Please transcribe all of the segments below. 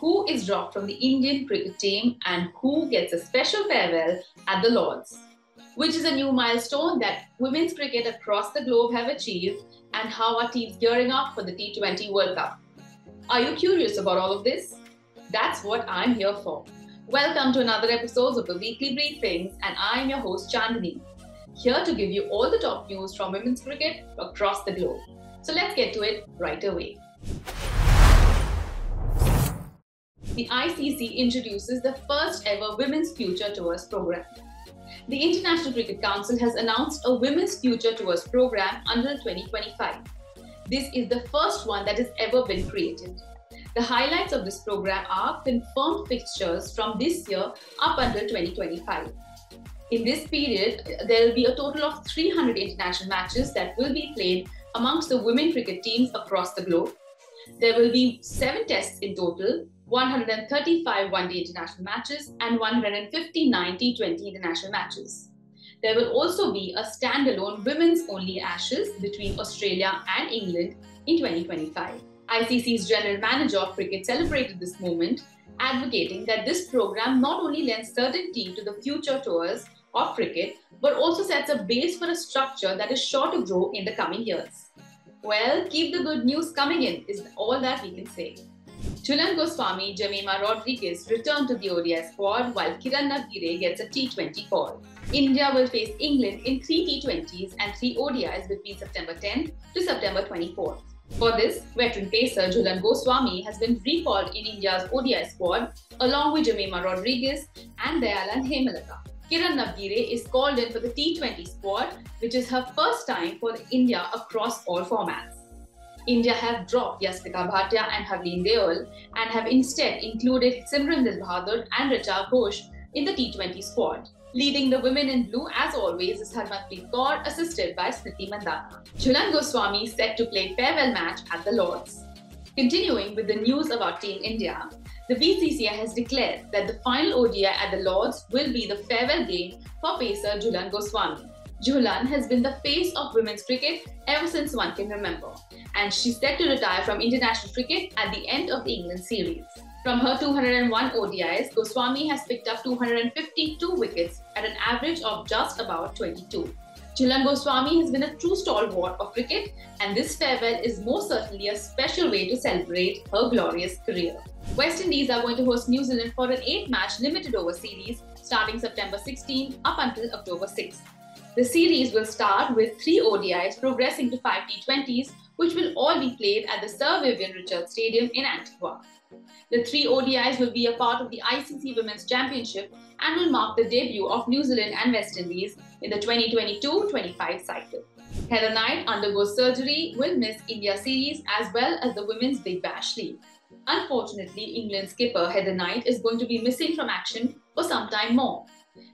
who is dropped from the Indian cricket team and who gets a special farewell at the Lords, which is a new milestone that women's cricket across the globe have achieved, and how are teams gearing up for the T20 World Cup. Are you curious about all of this? That's what I'm here for. Welcome to another episode of the Weekly Briefings, and I'm your host Chandni, here to give you all the top news from women's cricket across the globe. So let's get to it right away. The ICC introduces the first ever Women's Future Tours program. The International Cricket Council has announced a Women's Future Tours program until 2025. This is the first one that has ever been created. The highlights of this program are confirmed fixtures from this year up until 2025. In this period, there will be a total of 300 international matches that will be played amongst the women cricket teams across the globe. There will be seven tests in total, 135 one day international matches, and 159 T20 international matches. There will also be a standalone women's only Ashes between Australia and England in 2025. ICC's general manager of cricket celebrated this moment, advocating that this program not only lends certainty to the future tours of cricket, but also sets a base for a structure that is sure to grow in the coming years. Well, keep the good news coming in, is all that we can say. Jhulan Goswami, Jemimah Rodrigues return to the ODI squad while Kiran Navgire gets a T20 call. India will face England in three T20s and three ODIs between September 10th to September 24th. For this, veteran pacer Jhulan Goswami has been recalled in India's ODI squad along with Jemimah Rodrigues and Dayalan Hemalatha. Kiran Navgire is called in for the T20 squad, which is her first time for India across all formats. India have dropped Yastika Bhatia and Harleen Deol and have instead included Simranjit Bahadur and Richa Ghosh in the T20 squad. Leading the women in blue, as always, is Harmanpreet Kaur, assisted by Smriti Mandhana. Jhulan Goswami set to play farewell match at the Lords. Continuing with the news about Team India, the BCCI has declared that the final ODI at the Lords will be the farewell game for pacer Jhulan Goswami. Jhulan has been the face of women's cricket ever since one can remember, and she's set to retire from international cricket at the end of the England series. From her 201 ODIs, Goswami has picked up 252 wickets at an average of just about 22. Jhulan Goswami has been a true stalwart of cricket, and this farewell is most certainly a special way to celebrate her glorious career. West Indies are going to host New Zealand for an 8 match limited over series starting September 16 up until October 6. The series will start with three ODIs progressing to five T20s, which will all be played at the Sir Vivian Richards Stadium in Antigua. The three ODIs will be a part of the ICC Women's Championship and will mark the debut of New Zealand and West Indies in the 2022-25 cycle. Heather Knight undergoes surgery, will miss India series as well as the Women's Big Bash League. Unfortunately, England skipper Heather Knight is going to be missing from action for some time more.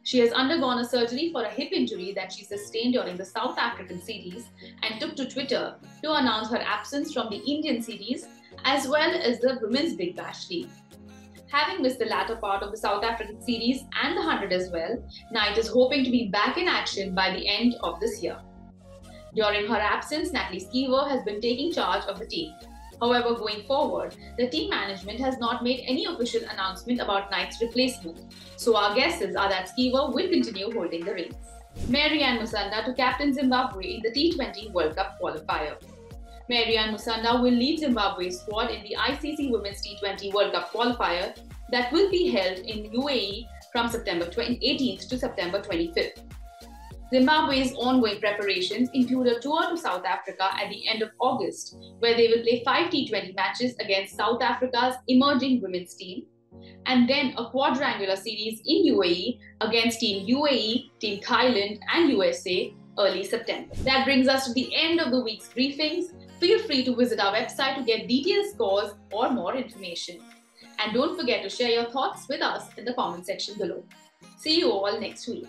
She has undergone a surgery for a hip injury that she sustained during the South African series and took to Twitter to announce her absence from the Indian series as well as the Women's Big Bash League. Having missed the latter part of the South African series and the 100 as well, Knight is hoping to be back in action by the end of this year. During her absence, Natalie Sciver has been taking charge of the team. However, going forward, the team management has not made any official announcement about Knight's replacement, so our guesses are that Sciver will continue holding the reins. Maryanne Musonda to captain Zimbabwe in the T20 World Cup qualifier. Maryanne Musonda will lead Zimbabwe's squad in the ICC Women's T20 World Cup qualifier that will be held in UAE from September 18th to September 25th. Zimbabwe's ongoing preparations include a tour to South Africa at the end of August, where they will play five T20 matches against South Africa's emerging women's team, and then a quadrangular series in UAE against Team UAE, Team Thailand, and USA early September. That brings us to the end of the week's briefings. Feel free to visit our website to get detailed scores or more information. And don't forget to share your thoughts with us in the comment section below. See you all next week.